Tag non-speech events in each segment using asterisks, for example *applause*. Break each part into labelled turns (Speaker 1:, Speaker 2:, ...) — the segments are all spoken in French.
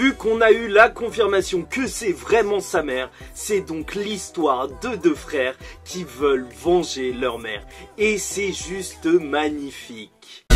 Speaker 1: Vu qu'on a eu la confirmation que c'est vraiment sa mère, c'est donc l'histoire de deux frères qui veulent venger leur mère. Et c'est juste magnifique.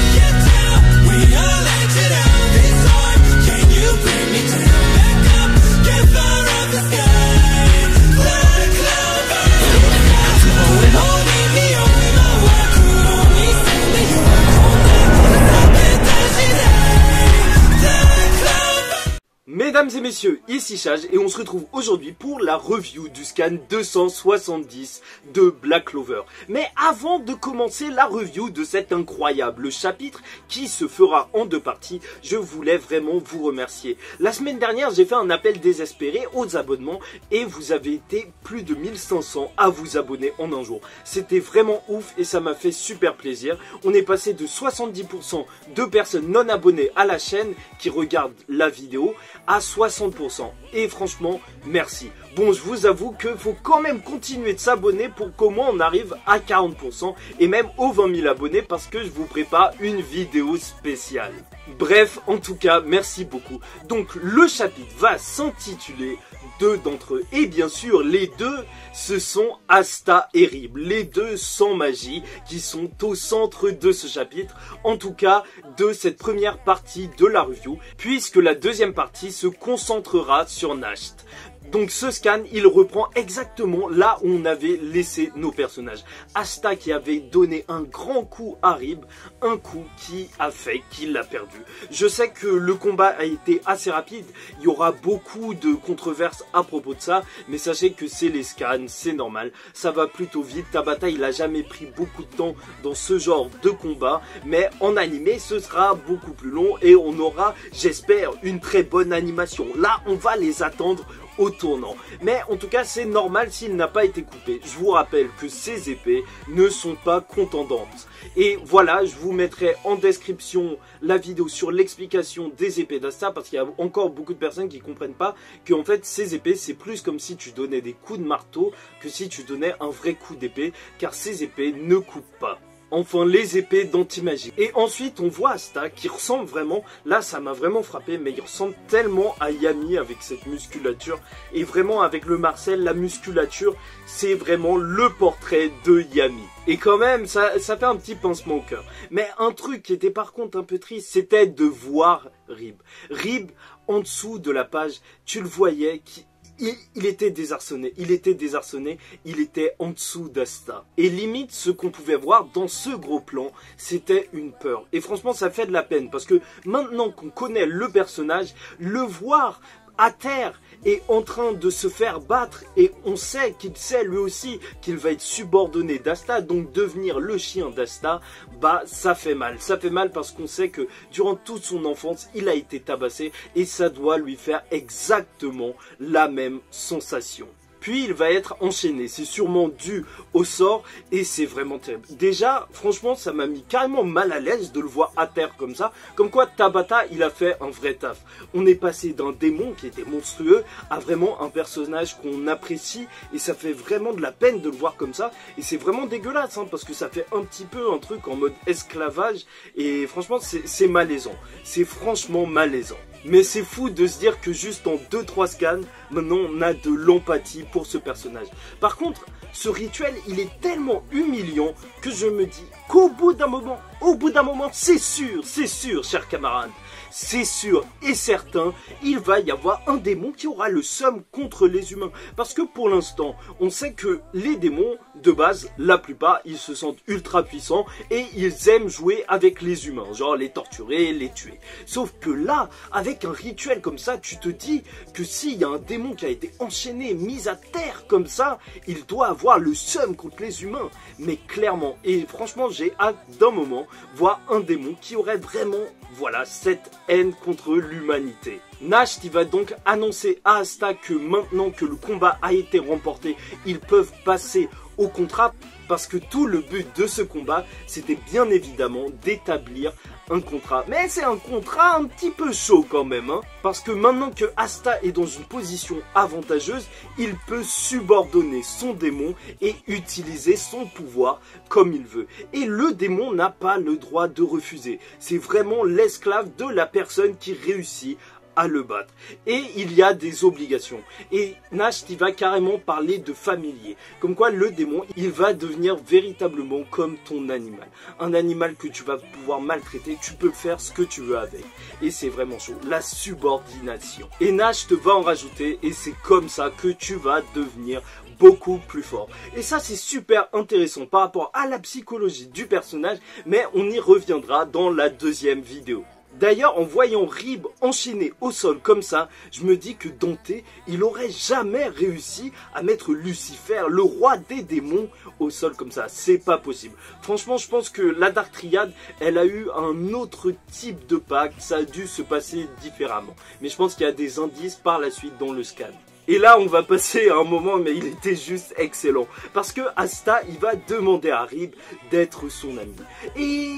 Speaker 1: Mesdames et messieurs, ici Chage et on se retrouve aujourd'hui pour la review du scan 270 de Black Clover. Mais avant de commencer la review de cet incroyable chapitre qui se fera en deux parties, je voulais vraiment vous remercier. La semaine dernière, j'ai fait un appel désespéré aux abonnements et vous avez été plus de 1500 à vous abonner en un jour. C'était vraiment ouf et ça m'a fait super plaisir. On est passé de 70% de personnes non abonnées à la chaîne qui regardent la vidéo à 60%. Et franchement, merci. Bon, je vous avoue que faut quand même continuer de s'abonner pour comment on arrive à 40% et même aux 20 000 abonnés parce que je vous prépare une vidéo spéciale. Bref, en tout cas, merci beaucoup. Donc, le chapitre va s'intituler deux d'entre eux. Et bien sûr, les deux, ce sont Asta et Rib, les deux sans magie qui sont au centre de ce chapitre, en tout cas de cette première partie de la review, puisque la deuxième partie se concentrera sur Nasht. Donc ce scan, il reprend exactement là où on avait laissé nos personnages. Asta qui avait donné un grand coup à Rib, un coup qui a fait qu'il l'a perdu. Je sais que le combat a été assez rapide, il y aura beaucoup de controverses à propos de ça, mais sachez que c'est les scans, c'est normal, ça va plutôt vite. Tabata, il a jamais pris beaucoup de temps dans ce genre de combat, mais en animé, ce sera beaucoup plus long et on aura, j'espère, une très bonne animation. Là, on va les attendre au tournant. Mais en tout cas, c'est normal s'il n'a pas été coupé. Je vous rappelle que ces épées ne sont pas contendantes. Et voilà, je vous mettrai en description la vidéo sur l'explication des épées d'Asta parce qu'il y a encore beaucoup de personnes qui comprennent pas que en fait ces épées c'est plus comme si tu donnais des coups de marteau que si tu donnais un vrai coup d'épée car ces épées ne coupent pas enfin les épées d'anti-magie. Et ensuite on voit Asta qui ressemble vraiment, là ça m'a vraiment frappé, mais il ressemble tellement à Yami avec cette musculature. Et vraiment avec le Marcel, la musculature, c'est vraiment le portrait de Yami. Et quand même, ça, fait un petit pincement au cœur. Mais un truc qui était par contre un peu triste, c'était de voir Rib. Rib, en dessous de la page, tu le voyais, qui, il, était désarçonné, il était désarçonné, il était en dessous d'Asta. Et limite, ce qu'on pouvait voir dans ce gros plan, c'était une peur. Et franchement, ça fait de la peine, parce que maintenant qu'on connaît le personnage, le voir à terre est en train de se faire battre. Et on sait qu'il sait lui aussi qu'il va être subordonné d'Asta, donc devenir le chien d'Asta, bah ça fait mal. Ça fait mal parce qu'on sait que durant toute son enfance, il a été tabassé. Et ça doit lui faire exactement la même sensation puis il va être enchaîné. C'est sûrement dû au sort et c'est vraiment terrible. Déjà, franchement, ça m'a mis carrément mal à l'aise de le voir à terre comme ça. Comme quoi, Tabata, il a fait un vrai taf. On est passé d'un démon qui était monstrueux à vraiment un personnage qu'on apprécie et ça fait vraiment de la peine de le voir comme ça. Et c'est vraiment dégueulasse hein, parce que ça fait un petit peu un truc en mode esclavage et franchement, c'est malaisant. C'est franchement malaisant. Mais c'est fou de se dire que juste en 2-3 scans, maintenant on a de l'empathie pour ce personnage. Par contre, ce rituel, il est tellement humiliant que je me dis qu'au bout d'un moment, au bout d'un moment, c'est sûr, c'est sûr, chers camarades, c'est sûr et certain, il va y avoir un démon qui aura le somme contre les humains. Parce que pour l'instant, on sait que les démons, de base, la plupart, ils se sentent ultra puissants et ils aiment jouer avec les humains, genre les torturer, les tuer. Sauf que là, avec un rituel comme ça, tu te dis que s'il y a un démon qui a été enchaîné, mis à terre comme ça, il doit avoir le somme contre les humains. Mais clairement, et franchement, j'ai hâte d'un moment voir un démon qui aurait vraiment, voilà, cette haine contre l'humanité. Nash qui va donc annoncer à Asta que maintenant que le combat a été remporté, ils peuvent passer au contrat parce que tout le but de ce combat, c'était bien évidemment d'établir un contrat. Mais c'est un contrat un petit peu chaud quand même, hein, parce que maintenant que Asta est dans une position avantageuse, il peut subordonner son démon et utiliser son pouvoir comme il veut. Et le démon n'a pas le droit de refuser. C'est vraiment l'esclave de la personne qui réussit à le battre. Et il y a des obligations. Et Nash, il va carrément parler de familier. Comme quoi le démon, il va devenir véritablement comme ton animal. Un animal que tu vas pouvoir maltraiter, tu peux faire ce que tu veux avec. Et c'est vraiment chaud. La subordination. Et Nash te va en rajouter et c'est comme ça que tu vas devenir beaucoup plus fort. Et ça c'est super intéressant par rapport à la psychologie du personnage, mais on y reviendra dans la deuxième vidéo. D'ailleurs, en voyant Rib enchaîné au sol comme ça, je me dis que Dante, il aurait jamais réussi à mettre Lucifer, le roi des démons, au sol comme ça. C'est pas possible. Franchement, je pense que la Dark Triad, elle a eu un autre type de pacte. Ça a dû se passer différemment. Mais je pense qu'il y a des indices par la suite dans le scan. Et là, on va passer à un moment, mais il était juste excellent. Parce que Asta, il va demander à Rib d'être son ami. Et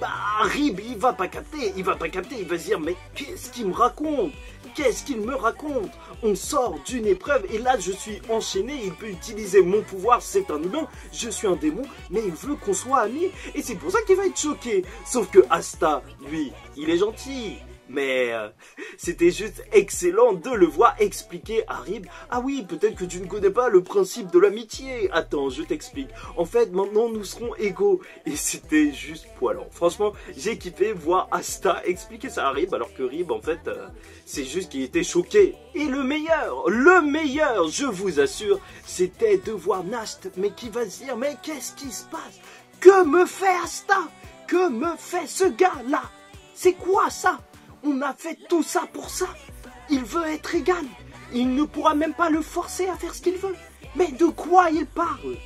Speaker 1: bah, Rib, il va pas capter, il va pas capter, il va se dire, mais qu'est-ce qu'il me raconte? Qu'est-ce qu'il me raconte? On sort d'une épreuve. Et là je suis enchaîné, il peut utiliser mon pouvoir, c'est un humain, je suis un démon, mais il veut qu'on soit amis. Et c'est pour ça qu'il va être choqué. Sauf que Asta, lui, il est gentil, mais euh, c'était juste excellent de le voir expliquer à Rib. Ah oui, peut-être que tu ne connais pas le principe de l'amitié. Attends, je t'explique. En fait, maintenant, nous serons égaux. Et c'était juste poilant. Franchement, j'ai kiffé voir Asta expliquer ça à Rib, alors que Rib, en fait, euh, c'est juste qu'il était choqué. Et le meilleur, le meilleur, je vous assure, c'était de voir Nast, mais qui va se dire, mais qu'est-ce qui se passe? Que me fait Asta? Que me fait ce gars-là? C'est quoi ça? On a fait tout ça pour ça. Il veut être égal. Il ne pourra même pas le forcer à faire ce qu'il veut. Mais de quoi il parle?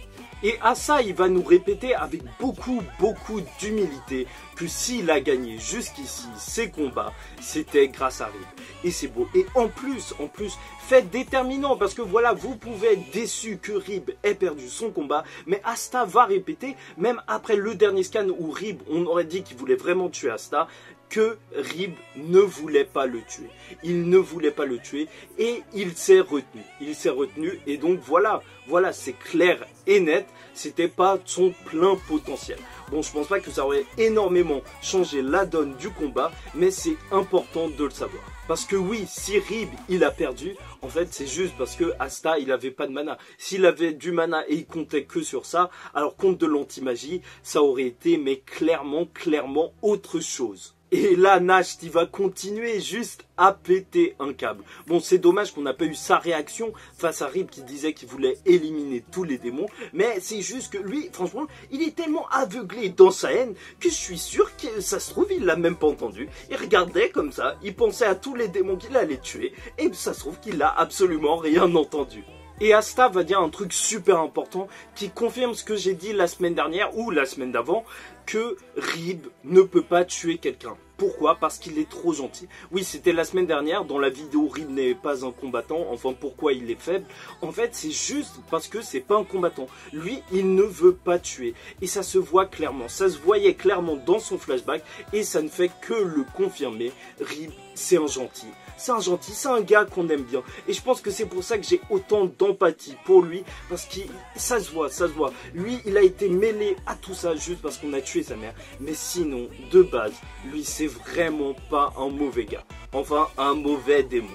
Speaker 1: Et à ça, il va nous répéter avec beaucoup, beaucoup d'humilité que s'il a gagné jusqu'ici ses combats, c'était grâce à Rib. Et c'est beau. Et en plus, en plus, fait déterminant parce que voilà, vous pouvez être déçu que Rib ait perdu son combat, mais Asta va répéter, même après le dernier scan où Rib, on aurait dit qu'il voulait vraiment tuer Asta, que Rib ne voulait pas le tuer. Il ne voulait pas le tuer et il s'est retenu. Il s'est retenu et donc voilà, voilà, c'est clair et net, c'était pas son plein potentiel. Bon, je pense pas que ça aurait énormément changé la donne du combat, mais c'est important de le savoir. Parce que oui, si Rib il a perdu, en fait c'est juste parce que Asta il avait pas de mana. S'il avait du mana et il comptait que sur ça, alors contre de l'anti-magie, ça aurait été mais clairement, clairement autre chose. Et là, Nash, il va continuer juste à péter un câble. Bon, c'est dommage qu'on n'a pas eu sa réaction face à Rib qui disait qu'il voulait éliminer tous les démons. Mais c'est juste que lui, franchement, il est tellement aveuglé dans sa haine que je suis sûr que ça se trouve, il l'a même pas entendu. Il regardait comme ça, il pensait à tous les démons qu'il allait tuer. Et ça se trouve qu'il a absolument rien entendu. Et Asta va dire un truc super important qui confirme ce que j'ai dit la semaine dernière ou la semaine d'avant, que Rib ne peut pas tuer quelqu'un. Pourquoi? Parce qu'il est trop gentil. Oui, c'était la semaine dernière, dans la vidéo Rib n'est pas un combattant, enfin pourquoi il est faible? En fait, c'est juste parce que c'est pas un combattant. Lui, il ne veut pas tuer. Et ça se voit clairement, ça se voyait clairement dans son flashback, et ça ne fait que le confirmer. Rib, c'est un gentil c'est un gentil, c'est un gars qu'on aime bien. Et je pense que c'est pour ça que j'ai autant d'empathie pour lui, parce que ça se voit, ça se voit. Lui, il a été mêlé à tout ça juste parce qu'on a tué sa mère. Mais sinon, de base, lui, c'est vraiment pas un mauvais gars. Enfin, un mauvais démon.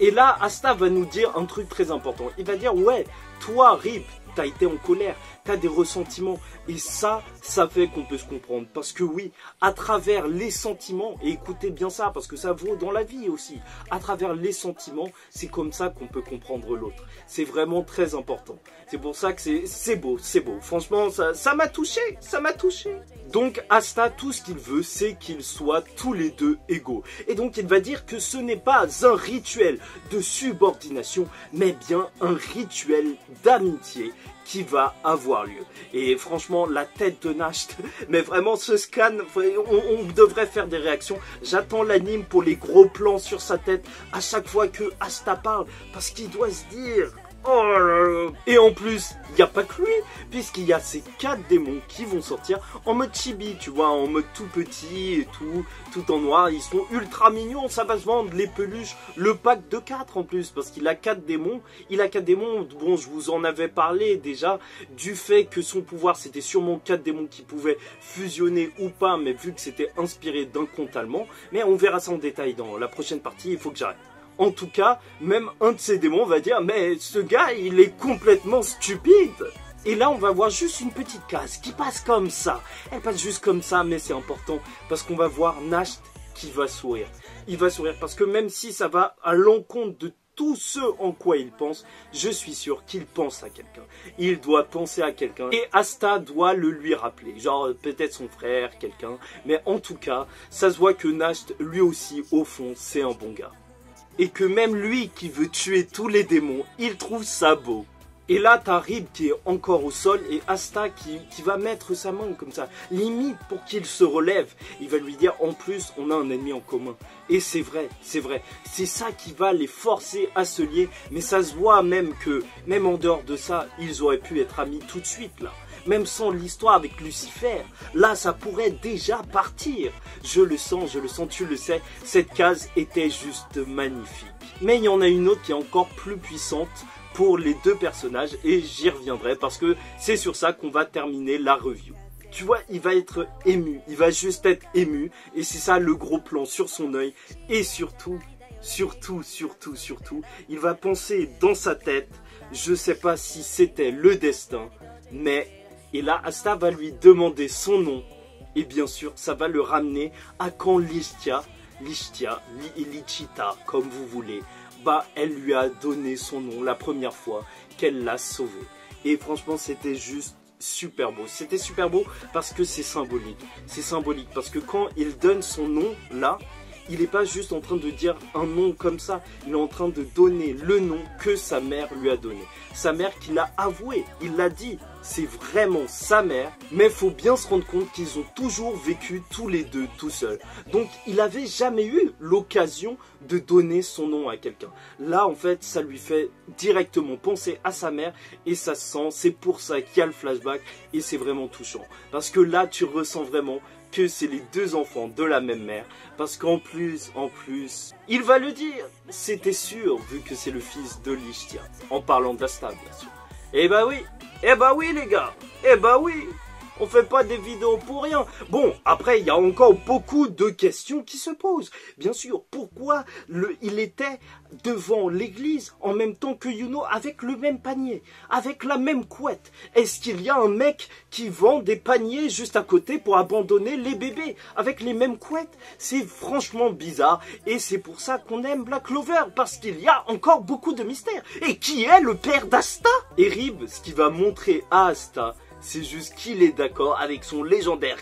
Speaker 1: Et là, Asta va nous dire un truc très important. Il va dire, ouais, toi, Rip, t'as été en colère, t'as des ressentiments. Et ça, ça fait qu'on peut se comprendre. Parce que oui, à travers les sentiments, et écoutez bien ça, parce que ça vaut dans la vie aussi, à travers les sentiments, c'est comme ça qu'on peut comprendre l'autre. C'est vraiment très important. C'est pour ça que c'est beau, c'est beau. Franchement, ça m'a touché, ça m'a touché. Donc Asta, tout ce qu'il veut, c'est qu'ils soient tous les deux égaux. Et donc il va dire que ce n'est pas un rituel de subordination, mais bien un rituel d'amitié qui va avoir lieu. Et franchement, la tête de Nash, *laughs* mais vraiment ce scan, on, devrait faire des réactions. J'attends l'anime pour les gros plans sur sa tête à chaque fois que Asta parle, parce qu'il doit se dire Oh. Et en plus, il n'y a pas que lui, puisqu'il y a ces quatre démons qui vont sortir en mode chibi, tu vois, en mode tout petit et tout, tout en noir. Ils sont ultra mignons, ça va se vendre, les peluches, le pack de 4 en plus, parce qu'il a quatre démons. Il a quatre démons, bon, je vous en avais parlé déjà, du fait que son pouvoir, c'était sûrement quatre démons qui pouvaient fusionner ou pas, mais vu que c'était inspiré d'un conte allemand. Mais on verra ça en détail dans la prochaine partie, il faut que j'arrête. En tout cas, même un de ces démons va dire Mais ce gars, il est complètement stupide et là, on va voir juste une petite case qui passe comme ça. Elle passe juste comme ça, mais c'est important parce qu'on va voir Nasht qui va sourire. Il va sourire parce que même si ça va à l'encontre de tout ce en quoi il pense, je suis sûr qu'il pense à quelqu'un. Il doit penser à quelqu'un et Asta doit le lui rappeler. Genre peut-être son frère, quelqu'un. Mais en tout cas, ça se voit que Nasht, lui aussi, au fond, c'est un bon gars et que même lui qui veut tuer tous les démons, il trouve ça beau. Et là, t'as Rib qui est encore au sol et Asta qui, va mettre sa main comme ça, limite pour qu'il se relève. Il va lui dire en plus, on a un ennemi en commun. Et c'est vrai, c'est vrai. C'est ça qui va les forcer à se lier. Mais ça se voit même que, même en dehors de ça, ils auraient pu être amis tout de suite là même sans l'histoire avec Lucifer. Là, ça pourrait déjà partir. Je le sens, je le sens, tu le sais, cette case était juste magnifique. Mais il y en a une autre qui est encore plus puissante pour les deux personnages et j'y reviendrai parce que c'est sur ça qu'on va terminer la review. Tu vois, il va être ému, il va juste être ému et c'est ça le gros plan sur son œil et surtout, surtout, surtout, surtout, il va penser dans sa tête, je sais pas si c'était le destin, mais et là, Asta va lui demander son nom. Et bien sûr, ça va le ramener à quand Lichtia, Lichtia, Lichita, comme vous voulez, bah, elle lui a donné son nom la première fois qu'elle l'a sauvé. Et franchement, c'était juste super beau. C'était super beau parce que c'est symbolique. C'est symbolique parce que quand il donne son nom là, il n'est pas juste en train de dire un nom comme ça, il est en train de donner le nom que sa mère lui a donné. Sa mère qui l'a avoué, il l'a dit, c'est vraiment sa mère, mais faut bien se rendre compte qu'ils ont toujours vécu tous les deux tout seuls. Donc il n'avait jamais eu l'occasion de donner son nom à quelqu'un. Là en fait ça lui fait directement penser à sa mère et ça se sent, c'est pour ça qu'il y a le flashback et c'est vraiment touchant. Parce que là tu ressens vraiment que c'est les deux enfants de la même mère. Parce qu'en plus, en plus, il va le dire, c'était sûr vu que c'est le fils de Lichtia. En parlant d'Asta bien sûr. Eh bah oui, eh bah oui les gars, eh bah oui on fait pas des vidéos pour rien. Bon, après, il y a encore beaucoup de questions qui se posent. Bien sûr, pourquoi le, il était devant l'église en même temps que Yuno avec le même panier, avec la même couette? Est-ce qu'il y a un mec qui vend des paniers juste à côté pour abandonner les bébés avec les mêmes couettes? C'est franchement bizarre et c'est pour ça qu'on aime Black Clover parce qu'il y a encore beaucoup de mystères. Et qui est le père d'Asta? Et Rib, ce qui va montrer à Asta, c'est juste qu'il est d'accord avec son légendaire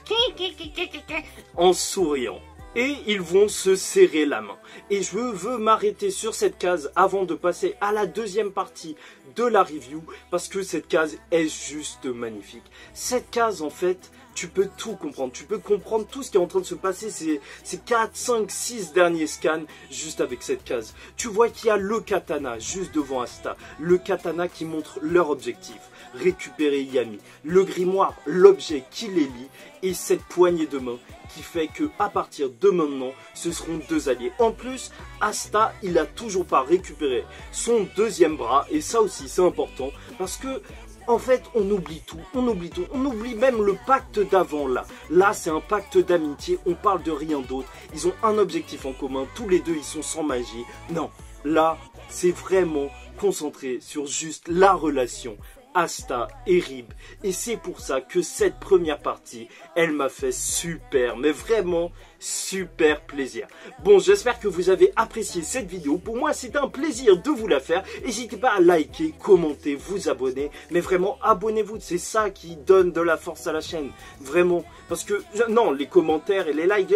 Speaker 1: en souriant. Et ils vont se serrer la main. Et je veux m'arrêter sur cette case avant de passer à la deuxième partie de la review parce que cette case est juste magnifique. Cette case en fait, tu peux tout comprendre. Tu peux comprendre tout ce qui est en train de se passer ces, ces 4, 5, 6 derniers scans juste avec cette case. Tu vois qu'il y a le katana juste devant Asta. Le katana qui montre leur objectif récupérer Yami. Le grimoire, l'objet qui les lie, et cette poignée de main qui fait que à partir de maintenant, ce seront deux alliés. En plus, Asta, il a toujours pas récupéré son deuxième bras, et ça aussi c'est important, parce que en fait, on oublie tout, on oublie tout, on oublie même le pacte d'avant là. Là, c'est un pacte d'amitié, on parle de rien d'autre. Ils ont un objectif en commun, tous les deux, ils sont sans magie. Non, là, c'est vraiment concentré sur juste la relation Asta et Rib. Et c'est pour ça que cette première partie, elle m'a fait super, mais vraiment super plaisir. Bon, j'espère que vous avez apprécié cette vidéo. Pour moi, c'est un plaisir de vous la faire. N'hésitez pas à liker, commenter, vous abonner. Mais vraiment, abonnez-vous. C'est ça qui donne de la force à la chaîne. Vraiment. Parce que, non, les commentaires et les likes,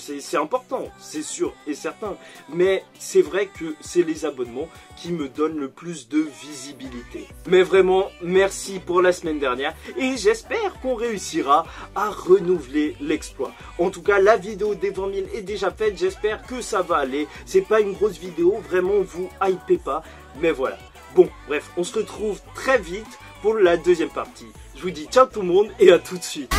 Speaker 1: c'est important. C'est sûr et certain. Mais c'est vrai que c'est les abonnements qui me donnent le plus de visibilité. Mais vraiment, merci pour la semaine dernière. Et j'espère qu'on réussira à renouveler l'exploit. En tout cas, la des 20 000 est déjà faite, j'espère que ça va aller. C'est pas une grosse vidéo, vraiment vous hypez pas, mais voilà. Bon, bref, on se retrouve très vite pour la deuxième partie. Je vous dis ciao tout le monde et à tout de suite.